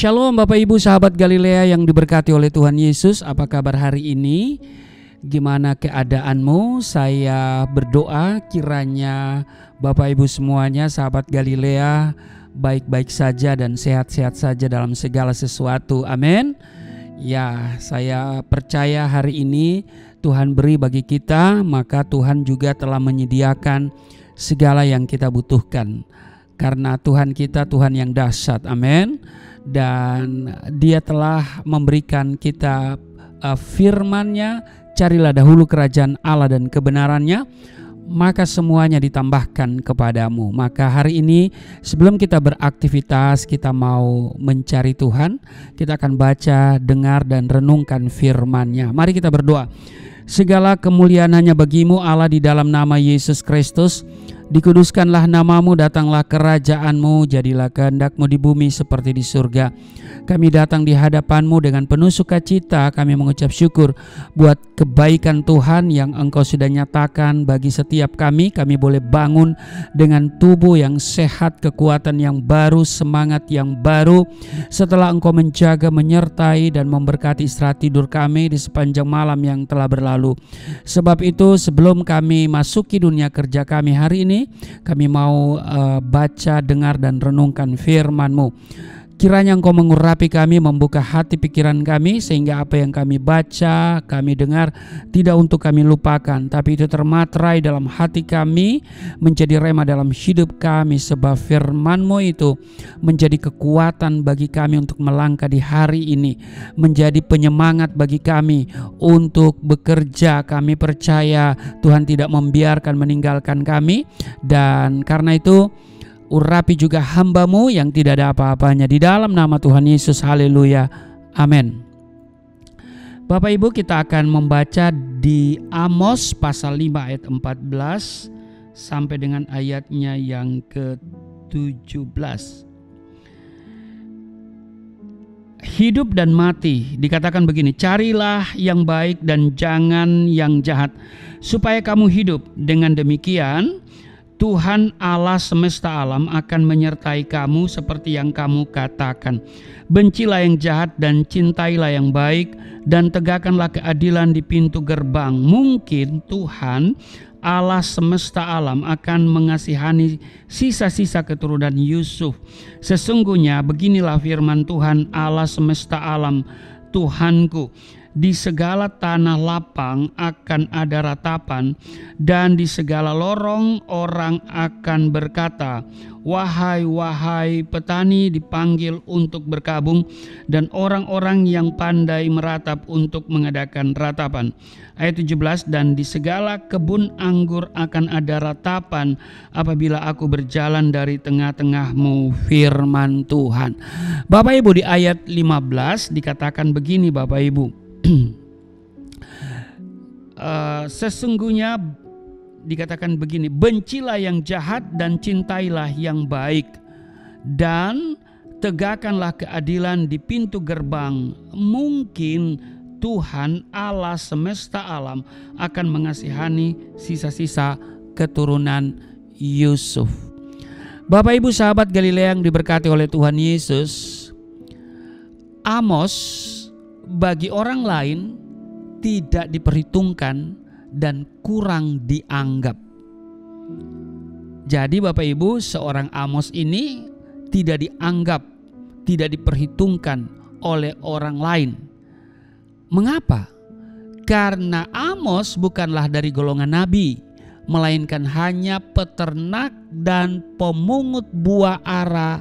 Shalom Bapak Ibu sahabat Galilea yang diberkati oleh Tuhan Yesus Apa kabar hari ini? Gimana keadaanmu? Saya berdoa kiranya Bapak Ibu semuanya sahabat Galilea Baik-baik saja dan sehat-sehat saja dalam segala sesuatu Amin Ya saya percaya hari ini Tuhan beri bagi kita Maka Tuhan juga telah menyediakan segala yang kita butuhkan Karena Tuhan kita Tuhan yang dahsyat Amin dan dia telah memberikan kita uh, firman-Nya, carilah dahulu kerajaan Allah dan kebenarannya, maka semuanya ditambahkan kepadamu. Maka hari ini sebelum kita beraktivitas, kita mau mencari Tuhan, kita akan baca, dengar dan renungkan firman-Nya. Mari kita berdoa. Segala kemuliaan hanya bagimu Allah di dalam nama Yesus Kristus. Dikuduskanlah namamu, datanglah kerajaanmu, jadilah kehendakmu di bumi seperti di surga. Kami datang di hadapanmu dengan penuh sukacita, kami mengucap syukur buat kebaikan Tuhan yang engkau sudah nyatakan bagi setiap kami. Kami boleh bangun dengan tubuh yang sehat, kekuatan yang baru, semangat yang baru. Setelah engkau menjaga, menyertai dan memberkati istirahat tidur kami di sepanjang malam yang telah berlalu. Sebab itu sebelum kami masuki dunia kerja kami hari ini, kami mau uh, baca, dengar dan renungkan firman-Mu. Kiranya Engkau mengurapi kami, membuka hati pikiran kami sehingga apa yang kami baca, kami dengar tidak untuk kami lupakan, tapi itu termaterai dalam hati kami, menjadi rema dalam hidup kami sebab firman-Mu itu menjadi kekuatan bagi kami untuk melangkah di hari ini, menjadi penyemangat bagi kami untuk bekerja. Kami percaya Tuhan tidak membiarkan meninggalkan kami dan karena itu urapi juga hambamu yang tidak ada apa-apanya. Di dalam nama Tuhan Yesus haleluya. Amin. Bapak Ibu kita akan membaca di Amos pasal 5 ayat 14 sampai dengan ayatnya yang ke-17 Hidup dan mati dikatakan begini carilah yang baik dan jangan yang jahat supaya kamu hidup. Dengan demikian Tuhan Allah semesta alam akan menyertai kamu seperti yang kamu katakan. Bencilah yang jahat dan cintailah yang baik dan tegakkanlah keadilan di pintu gerbang. Mungkin Tuhan Allah semesta alam akan mengasihani sisa-sisa keturunan Yusuf. Sesungguhnya beginilah firman Tuhan Allah semesta alam, Tuhanku di segala tanah lapang akan ada ratapan, dan di segala lorong orang akan berkata, Wahai, wahai petani dipanggil untuk berkabung, dan orang-orang yang pandai meratap untuk mengadakan ratapan. Ayat 17, dan di segala kebun anggur akan ada ratapan apabila aku berjalan dari tengah-tengahmu firman Tuhan. Bapak Ibu di ayat 15 dikatakan begini Bapak Ibu. Uh, sesungguhnya dikatakan begini, bencilah yang jahat dan cintailah yang baik dan tegakkanlah keadilan di pintu gerbang. Mungkin Tuhan Allah semesta alam akan mengasihani sisa-sisa keturunan Yusuf. Bapak Ibu sahabat Galilea yang diberkati oleh Tuhan Yesus, Amos bagi orang lain tidak diperhitungkan dan kurang dianggap. Jadi Bapak Ibu, seorang Amos ini tidak dianggap, tidak diperhitungkan oleh orang lain. Mengapa? Karena Amos bukanlah dari golongan nabi, melainkan hanya peternak dan pemungut buah ara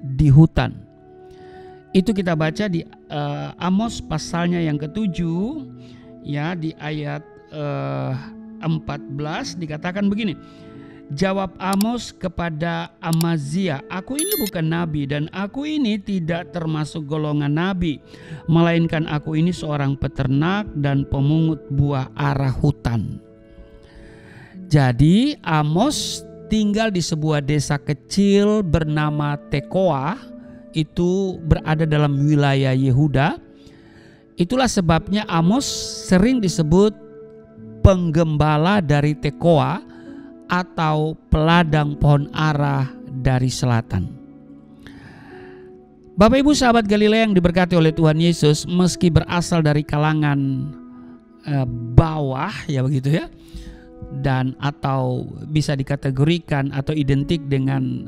di hutan. Itu kita baca di uh, Amos pasalnya yang ketujuh ya di ayat uh, eh, 14 dikatakan begini. Jawab Amos kepada Amazia, "Aku ini bukan nabi dan aku ini tidak termasuk golongan nabi, melainkan aku ini seorang peternak dan pemungut buah arah hutan." Jadi Amos tinggal di sebuah desa kecil bernama Tekoa, itu berada dalam wilayah Yehuda. Itulah sebabnya Amos sering disebut penggembala dari Tekoa atau peladang pohon arah dari selatan. Bapak Ibu sahabat Galilea yang diberkati oleh Tuhan Yesus meski berasal dari kalangan eh, bawah ya begitu ya dan atau bisa dikategorikan atau identik dengan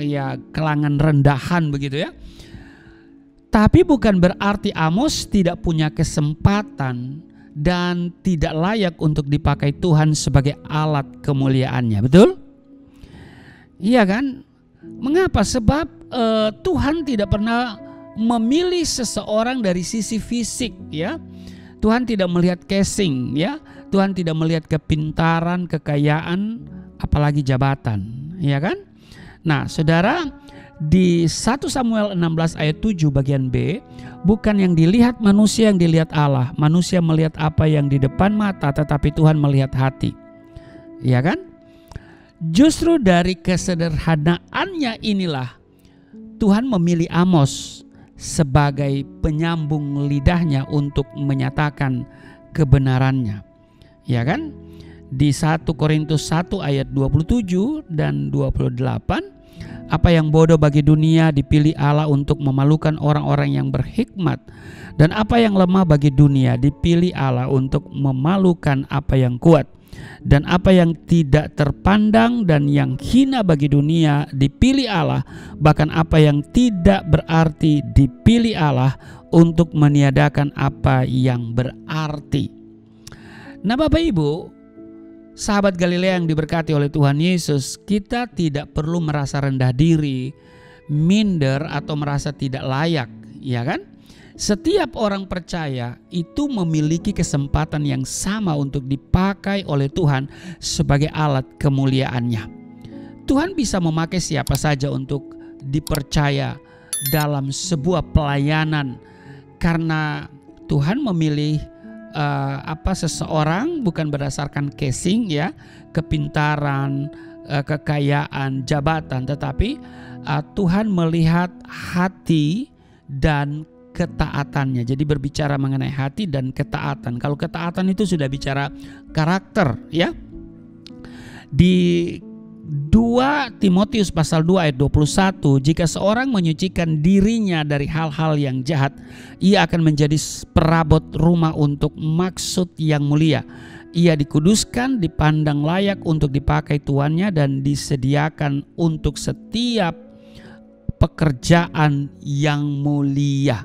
ya kalangan rendahan begitu ya. Tapi bukan berarti Amos tidak punya kesempatan dan tidak layak untuk dipakai Tuhan sebagai alat kemuliaannya. Betul? Iya kan? Mengapa? Sebab uh, Tuhan tidak pernah memilih seseorang dari sisi fisik ya. Tuhan tidak melihat casing ya. Tuhan tidak melihat kepintaran, kekayaan, apalagi jabatan, ya kan? Nah, Saudara, di 1 Samuel 16 ayat 7 bagian B, bukan yang dilihat manusia yang dilihat Allah. Manusia melihat apa yang di depan mata, tetapi Tuhan melihat hati. Ya kan? Justru dari kesederhanaannya inilah Tuhan memilih Amos sebagai penyambung lidahnya untuk menyatakan kebenarannya. Ya kan? Di 1 Korintus 1 ayat 27 dan 28 apa yang bodoh bagi dunia dipilih Allah untuk memalukan orang-orang yang berhikmat? Dan apa yang lemah bagi dunia dipilih Allah untuk memalukan apa yang kuat? Dan apa yang tidak terpandang dan yang hina bagi dunia dipilih Allah? Bahkan apa yang tidak berarti dipilih Allah untuk meniadakan apa yang berarti. Nah, Bapak Ibu, Sahabat Galilea yang diberkati oleh Tuhan Yesus, kita tidak perlu merasa rendah diri, minder atau merasa tidak layak, ya kan? Setiap orang percaya itu memiliki kesempatan yang sama untuk dipakai oleh Tuhan sebagai alat kemuliaannya. Tuhan bisa memakai siapa saja untuk dipercaya dalam sebuah pelayanan karena Tuhan memilih uh, apa seseorang bukan berdasarkan casing ya, kepintaran, uh, kekayaan, jabatan, tetapi uh, Tuhan melihat hati dan ketaatannya. Jadi berbicara mengenai hati dan ketaatan. Kalau ketaatan itu sudah bicara karakter ya. Di 2 Timotius pasal 2 ayat 21 jika seorang menyucikan dirinya dari hal-hal yang jahat ia akan menjadi perabot rumah untuk maksud yang mulia. Ia dikuduskan dipandang layak untuk dipakai tuannya dan disediakan untuk setiap pekerjaan yang mulia.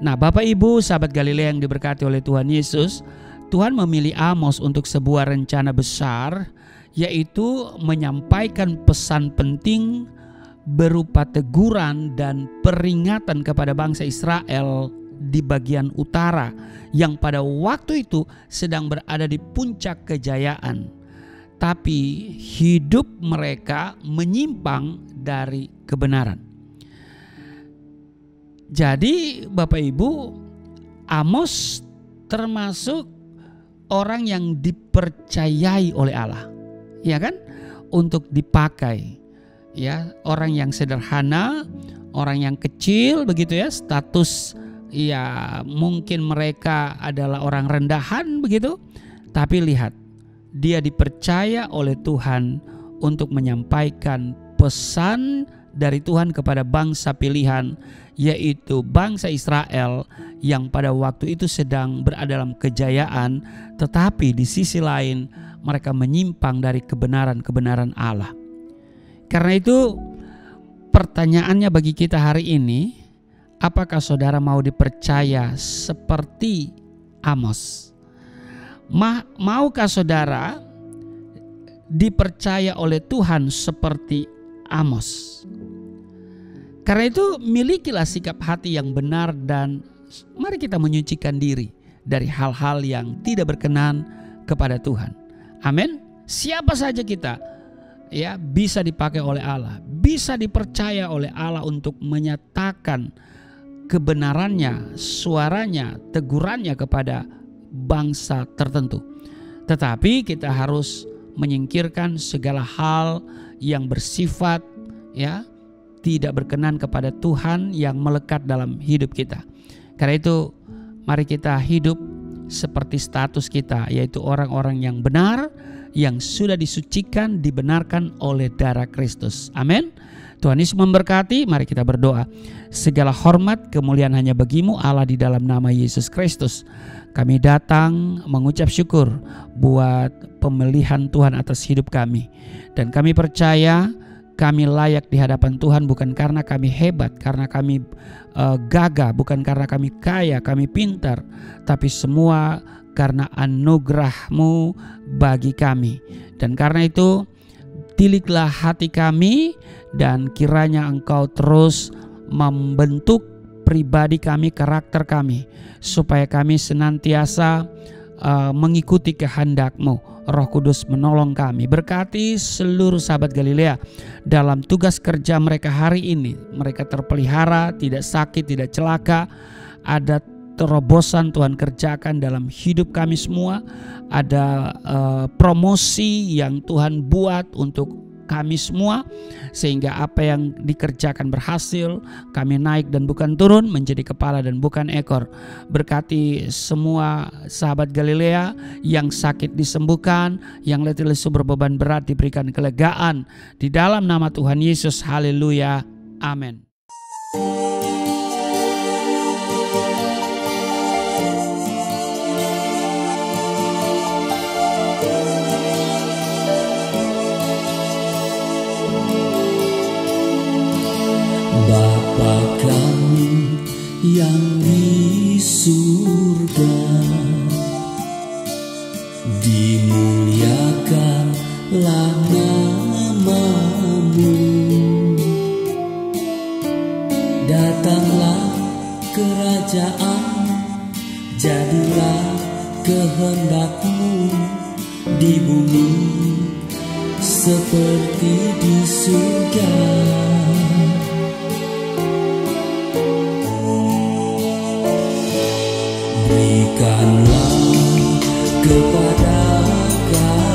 Nah Bapak Ibu sahabat Galilea yang diberkati oleh Tuhan Yesus Tuhan memilih Amos untuk sebuah rencana besar yaitu menyampaikan pesan penting berupa teguran dan peringatan kepada bangsa Israel di bagian utara yang pada waktu itu sedang berada di puncak kejayaan. Tapi hidup mereka menyimpang dari kebenaran. Jadi Bapak Ibu, Amos termasuk orang yang dipercayai oleh Allah ya kan? Untuk dipakai. Ya, orang yang sederhana, orang yang kecil begitu ya, status ya mungkin mereka adalah orang rendahan begitu. Tapi lihat, dia dipercaya oleh Tuhan untuk menyampaikan pesan dari Tuhan kepada bangsa pilihan yaitu bangsa Israel yang pada waktu itu sedang berada dalam kejayaan tetapi di sisi lain mereka menyimpang dari kebenaran-kebenaran Allah. Karena itu pertanyaannya bagi kita hari ini, apakah saudara mau dipercaya seperti Amos? Ma maukah saudara dipercaya oleh Tuhan seperti Amos? Karena itu milikilah sikap hati yang benar dan mari kita menyucikan diri dari hal-hal yang tidak berkenan kepada Tuhan. Amin. Siapa saja kita ya bisa dipakai oleh Allah, bisa dipercaya oleh Allah untuk menyatakan kebenarannya, suaranya, tegurannya kepada bangsa tertentu. Tetapi kita harus menyingkirkan segala hal yang bersifat ya tidak berkenan kepada Tuhan yang melekat dalam hidup kita. Karena itu mari kita hidup seperti status kita yaitu orang-orang yang benar yang sudah disucikan dibenarkan oleh darah Kristus. Amin. Tuhan Yesus memberkati, mari kita berdoa. Segala hormat kemuliaan hanya bagimu Allah di dalam nama Yesus Kristus. Kami datang mengucap syukur buat pemilihan Tuhan atas hidup kami. Dan kami percaya kami layak di hadapan Tuhan bukan karena kami hebat, karena kami uh, gagah, bukan karena kami kaya, kami pintar, tapi semua karena anugerahmu bagi kami. Dan karena itu tiliklah hati kami dan kiranya engkau terus membentuk pribadi kami, karakter kami, supaya kami senantiasa uh, mengikuti kehendakmu Roh Kudus menolong kami. Berkati seluruh sahabat Galilea dalam tugas kerja mereka hari ini. Mereka terpelihara, tidak sakit, tidak celaka. Ada terobosan Tuhan kerjakan dalam hidup kami semua. Ada uh, promosi yang Tuhan buat untuk kami semua sehingga apa yang dikerjakan berhasil kami naik dan bukan turun menjadi kepala dan bukan ekor. Berkati semua sahabat Galilea yang sakit disembuhkan yang letih lesu berbeban berat diberikan kelegaan di dalam nama Tuhan Yesus. Haleluya. Amin yang di surga. Dimuliakanlah namamu. Datanglah kerajaan jadilah kehendakmu di bumi seperti di surga berikanlah kepada kami